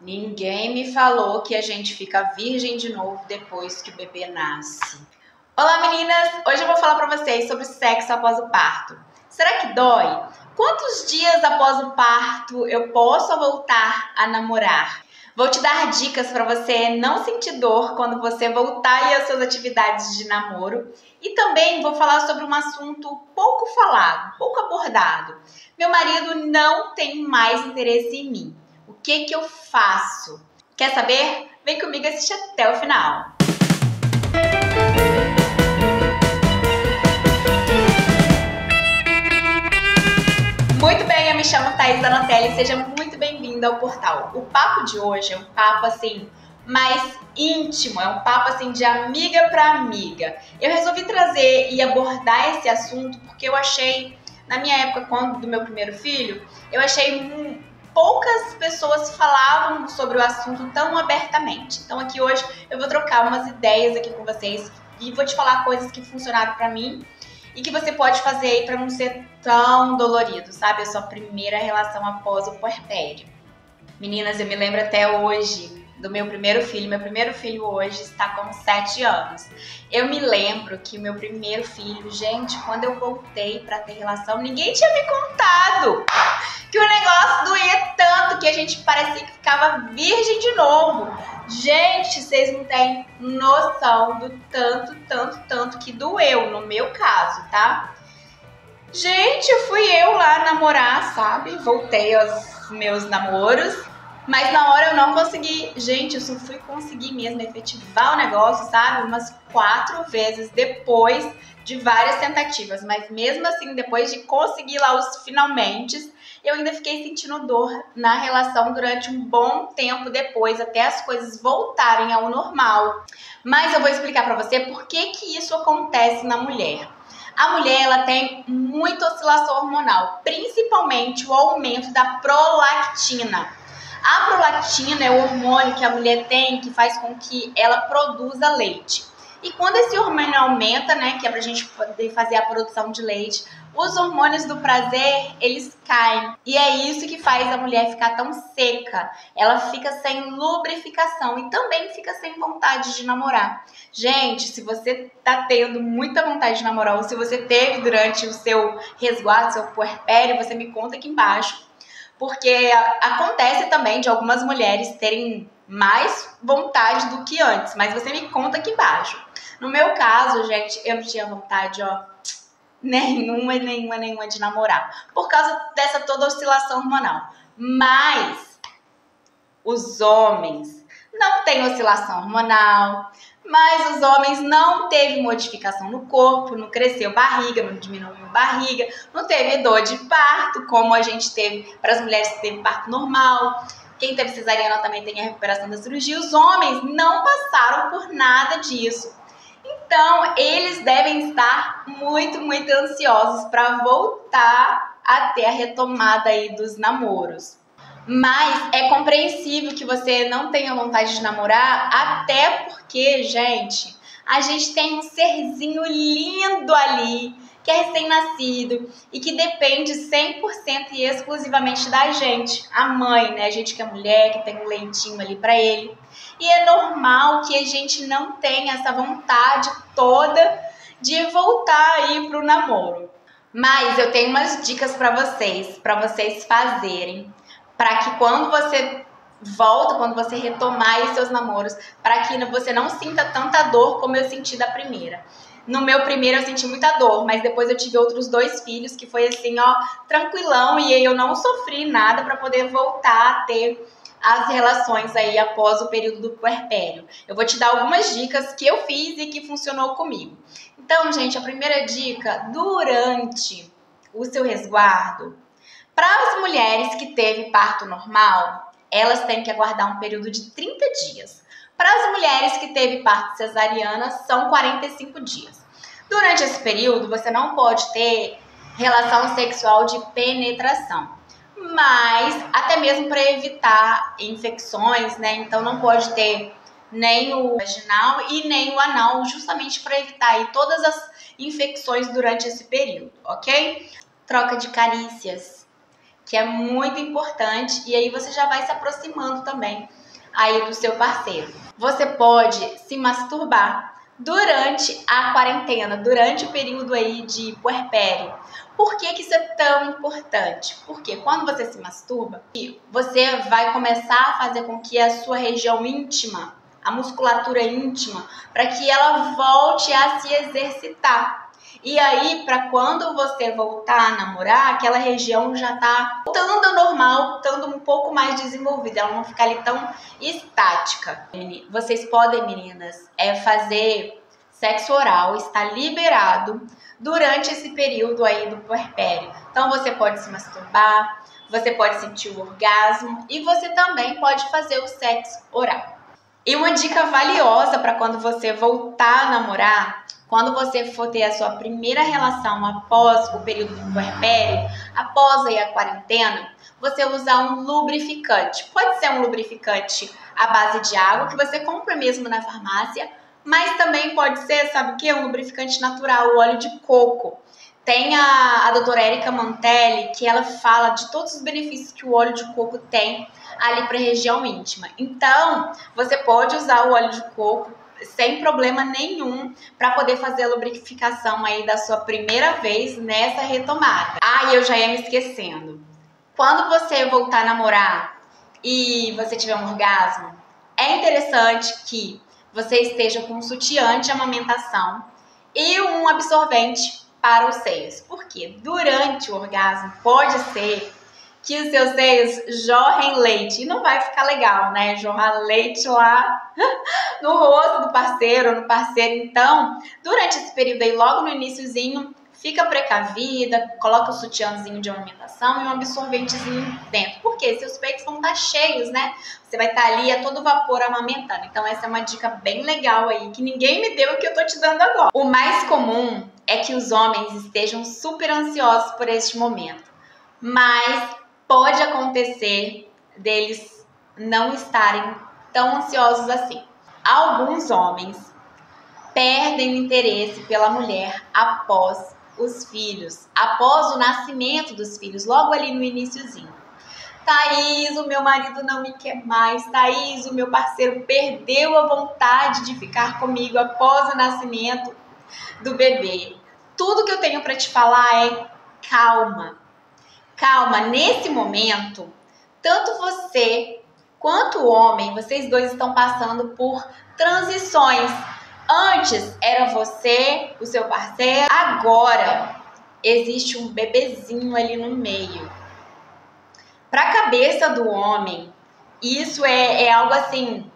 Ninguém me falou que a gente fica virgem de novo depois que o bebê nasce. Olá meninas! Hoje eu vou falar para vocês sobre sexo após o parto. Será que dói? Quantos dias após o parto eu posso voltar a namorar? Vou te dar dicas para você não sentir dor quando você voltar às suas atividades de namoro. E também vou falar sobre um assunto pouco falado, pouco abordado. Meu marido não tem mais interesse em mim que que eu faço? Quer saber? Vem comigo assistir até o final. Muito bem, eu me chamo Thaís e seja muito bem-vinda ao portal. O papo de hoje é um papo assim mais íntimo, é um papo assim de amiga para amiga. Eu resolvi trazer e abordar esse assunto porque eu achei na minha época quando do meu primeiro filho, eu achei poucas pessoas falavam sobre o assunto tão abertamente. Então aqui hoje eu vou trocar umas ideias aqui com vocês e vou te falar coisas que funcionaram para mim e que você pode fazer aí para não ser tão dolorido, sabe? A sua primeira relação após o puerpério. Meninas, eu me lembro até hoje do meu primeiro filho. Meu primeiro filho hoje está com 7 anos. Eu me lembro que o meu primeiro filho, gente, quando eu voltei para ter relação, ninguém tinha me contado que o negócio doía tanto que a gente parecia que ficava virgem de novo. Gente, vocês não têm noção do tanto, tanto, tanto que doeu no meu caso, tá? Gente, fui eu lá namorar, sabe? Voltei aos meus namoros mas na hora eu não consegui. Gente, eu só fui conseguir mesmo efetivar o negócio, sabe? Umas quatro vezes depois de várias tentativas. Mas mesmo assim, depois de conseguir lá os finalmente, eu ainda fiquei sentindo dor na relação durante um bom tempo depois, até as coisas voltarem ao normal. Mas eu vou explicar para você por que, que isso acontece na mulher. A mulher ela tem muita oscilação hormonal, principalmente o aumento da prolactina. A prolactina é o hormônio que a mulher tem que faz com que ela produza leite. E quando esse hormônio aumenta, né, que é pra gente poder fazer a produção de leite, os hormônios do prazer, eles caem. E é isso que faz a mulher ficar tão seca. Ela fica sem lubrificação e também fica sem vontade de namorar. Gente, se você tá tendo muita vontade de namorar ou se você teve durante o seu resguardo, seu puerpério, você me conta aqui embaixo porque acontece também de algumas mulheres terem mais vontade do que antes, mas você me conta aqui embaixo. No meu caso, gente, eu não tinha vontade, ó, nenhuma, nenhuma, nenhuma de namorar, por causa dessa toda oscilação hormonal. Mas os homens não têm oscilação hormonal, mas os homens não teve modificação no corpo, não cresceu barriga, não diminuiu barriga, não teve dor de parto, como a gente teve para as mulheres que teve parto normal. Quem teve cesariana também tem a recuperação da cirurgia. Os homens não passaram por nada disso. Então, eles devem estar muito, muito ansiosos para voltar a ter a retomada aí dos namoros. Mas é compreensível que você não tenha vontade de namorar, até porque, gente, a gente tem um serzinho lindo ali, que é recém-nascido e que depende 100% e exclusivamente da gente, a mãe, né? A gente que é mulher, que tem um leitinho ali para ele. E é normal que a gente não tenha essa vontade toda de voltar aí pro namoro. Mas eu tenho umas dicas para vocês, para vocês fazerem para que quando você volta, quando você retomar os seus namoros, para que você não sinta tanta dor como eu senti da primeira. No meu primeiro eu senti muita dor, mas depois eu tive outros dois filhos que foi assim, ó, tranquilão e eu não sofri nada para poder voltar a ter as relações aí após o período do puerpério. Eu vou te dar algumas dicas que eu fiz e que funcionou comigo. Então, gente, a primeira dica, durante o seu resguardo, para as mulheres que teve parto normal, elas têm que aguardar um período de 30 dias. Para as mulheres que teve parto cesariana, são 45 dias. Durante esse período, você não pode ter relação sexual de penetração. Mas até mesmo para evitar infecções, né? Então não pode ter nem o vaginal e nem o anal, justamente para evitar aí todas as infecções durante esse período, ok? Troca de carícias que é muito importante e aí você já vai se aproximando também aí do seu parceiro. Você pode se masturbar durante a quarentena, durante o período aí de puerpério. Por que, que isso é tão importante? Porque quando você se masturba, você vai começar a fazer com que a sua região íntima, a musculatura íntima, para que ela volte a se exercitar. E aí, para quando você voltar a namorar, aquela região já tá voltando ao normal, estando um pouco mais desenvolvida, ela não ficar ali tão estática. Vocês podem, meninas, é fazer sexo oral, está liberado durante esse período aí do puerpério. Então você pode se masturbar, você pode sentir o orgasmo e você também pode fazer o sexo oral. E uma dica valiosa para quando você voltar a namorar quando você for ter a sua primeira relação após o período do puerpério, após aí a quarentena, você usar um lubrificante. Pode ser um lubrificante à base de água que você compra mesmo na farmácia, mas também pode ser, sabe o que? Um lubrificante natural, o óleo de coco. Tem a, a doutora Erika Mantelli, que ela fala de todos os benefícios que o óleo de coco tem ali para a região íntima. Então, você pode usar o óleo de coco sem problema nenhum para poder fazer a lubrificação aí da sua primeira vez nessa retomada. Ah, eu já ia me esquecendo. Quando você voltar a namorar e você tiver um orgasmo, é interessante que você esteja com um sutiã de amamentação e um absorvente para os seios. Porque durante o orgasmo pode ser que os seus seios jorrem leite. E não vai ficar legal, né? Jorrar leite lá no rosto do parceiro, no parceiro. Então, durante esse período aí, logo no iníciozinho, fica precavida, coloca o sutiãzinho de alimentação e um absorventezinho dentro. Porque seus peitos vão estar cheios, né? Você vai estar ali a todo vapor amamentando. Então, essa é uma dica bem legal aí, que ninguém me deu e que eu tô te dando agora. O mais comum é que os homens estejam super ansiosos por este momento. Mas pode acontecer deles não estarem tão ansiosos assim. Alguns homens perdem o interesse pela mulher após os filhos, após o nascimento dos filhos, logo ali no iníciozinho. Thaís, o meu marido não me quer mais. Thaís, o meu parceiro perdeu a vontade de ficar comigo após o nascimento do bebê. Tudo que eu tenho para te falar é calma calma, nesse momento, tanto você quanto o homem, vocês dois estão passando por transições. Antes era você, o seu parceiro, agora existe um bebezinho ali no meio. Para a cabeça do homem, isso é, é algo assim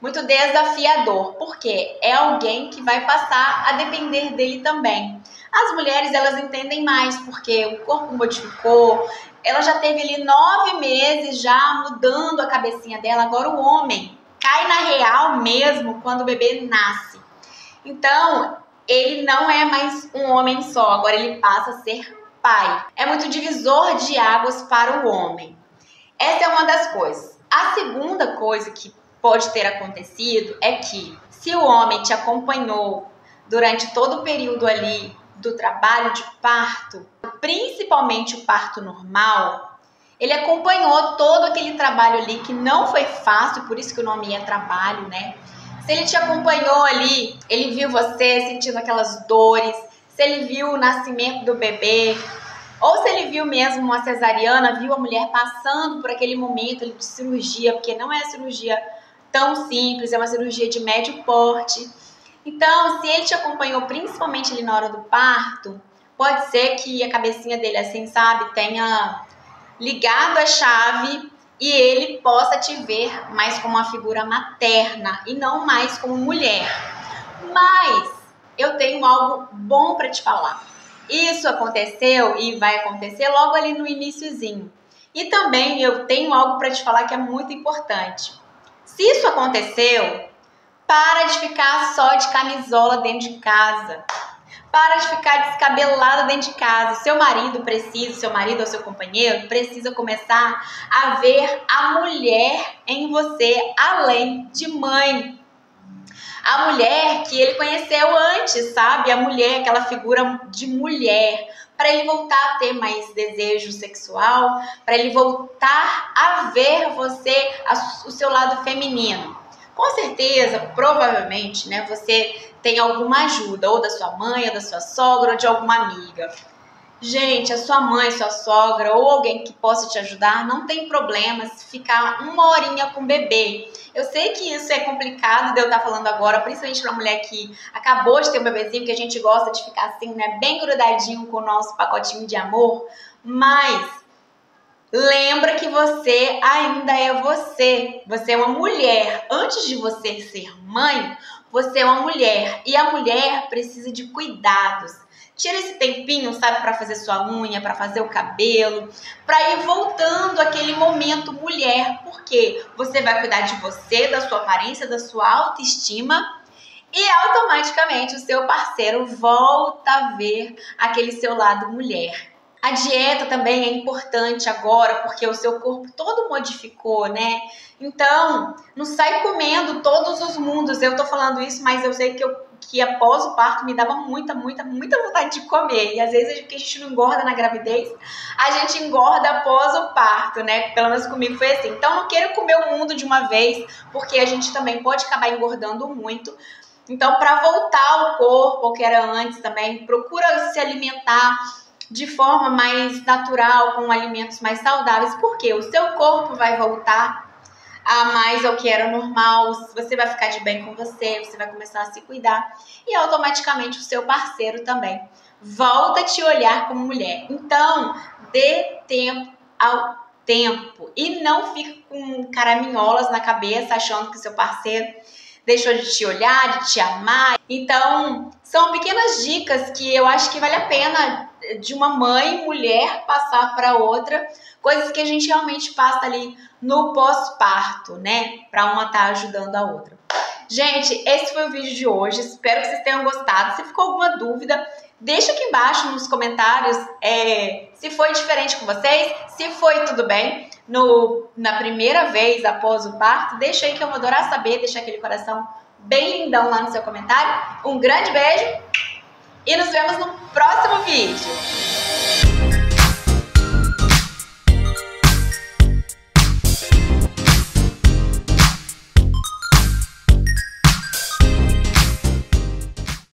muito desafiador, porque é alguém que vai passar a depender dele também. As mulheres elas entendem mais porque o corpo modificou, ela já teve ali nove meses já mudando a cabecinha dela. Agora o homem cai na real mesmo quando o bebê nasce. Então ele não é mais um homem só, agora ele passa a ser pai. É muito divisor de águas para o homem. Essa é uma das coisas. A segunda coisa que pode ter acontecido é que se o homem te acompanhou durante todo o período ali do trabalho de parto, principalmente o parto normal, ele acompanhou todo aquele trabalho ali que não foi fácil, por isso que o nome é trabalho, né? Se ele te acompanhou ali, ele viu você sentindo aquelas dores, se ele viu o nascimento do bebê, ou se ele viu mesmo uma cesariana, viu a mulher passando por aquele momento de cirurgia, porque não é cirurgia tão simples, é uma cirurgia de médio porte. Então, se ele te acompanhou principalmente ali na hora do parto, pode ser que a cabecinha dele, assim, sabe, tenha ligado a chave e ele possa te ver mais como uma figura materna e não mais como mulher. Mas eu tenho algo bom para te falar. Isso aconteceu e vai acontecer logo ali no iníciozinho. E também eu tenho algo para te falar que é muito importante. Se isso aconteceu, para de ficar só de camisola dentro de casa. Para de ficar descabelada dentro de casa. Seu marido precisa, seu marido ou seu companheiro precisa começar a ver a mulher em você além de mãe. A mulher que ele conheceu antes, sabe? A mulher, aquela figura de mulher, para ele voltar a ter mais desejo sexual, para ele voltar a ver você, a, o seu lado feminino. Com certeza, provavelmente, né, você tem alguma ajuda, ou da sua mãe, ou da sua sogra, ou de alguma amiga. Gente, a sua mãe, sua sogra ou alguém que possa te ajudar, não tem problema se ficar uma horinha com o bebê. Eu sei que isso é complicado de eu estar falando agora, principalmente para mulher que acabou de ter um bebezinho, que a gente gosta de ficar assim, né, bem grudadinho com o nosso pacotinho de amor, mas lembra que você ainda é você. Você é uma mulher. Antes de você ser mãe, você é uma mulher e a mulher precisa de cuidados. Tira esse tempinho, sabe, para fazer sua unha, para fazer o cabelo, para ir voltando aquele momento mulher, porque você vai cuidar de você, da sua aparência, da sua autoestima e automaticamente o seu parceiro volta a ver aquele seu lado mulher. A dieta também é importante agora, porque o seu corpo todo modificou, né? Então, não sai comendo todos os mundos. Eu tô falando isso, mas eu sei que, eu, que após o parto me dava muita, muita, muita vontade de comer. E às vezes, porque a gente não engorda na gravidez, a gente engorda após o parto, né? Pelo menos comigo foi assim. Então, não quero comer o mundo de uma vez, porque a gente também pode acabar engordando muito. Então, para voltar ao corpo, ao que era antes também, procura se alimentar de forma mais natural, com alimentos mais saudáveis, porque o seu corpo vai voltar a mais ao que era normal, você vai ficar de bem com você, você vai começar a se cuidar e automaticamente o seu parceiro também volta a te olhar como mulher. Então, dê tempo ao tempo e não fique com caraminholas na cabeça achando que seu parceiro deixou de te olhar, de te amar. Então, são pequenas dicas que eu acho que vale a pena de uma mãe, mulher, passar para outra, coisas que a gente realmente passa ali no pós-parto, né? Para uma estar tá ajudando a outra. Gente, esse foi o vídeo de hoje. Espero que vocês tenham gostado. Se ficou alguma dúvida, deixa aqui embaixo nos comentários é, se foi diferente com vocês, se foi tudo bem no, na primeira vez após o parto. Deixa aí que eu vou adorar saber, deixa aquele coração bem lindão lá no seu comentário. Um grande beijo e nos vemos no próximo vídeo.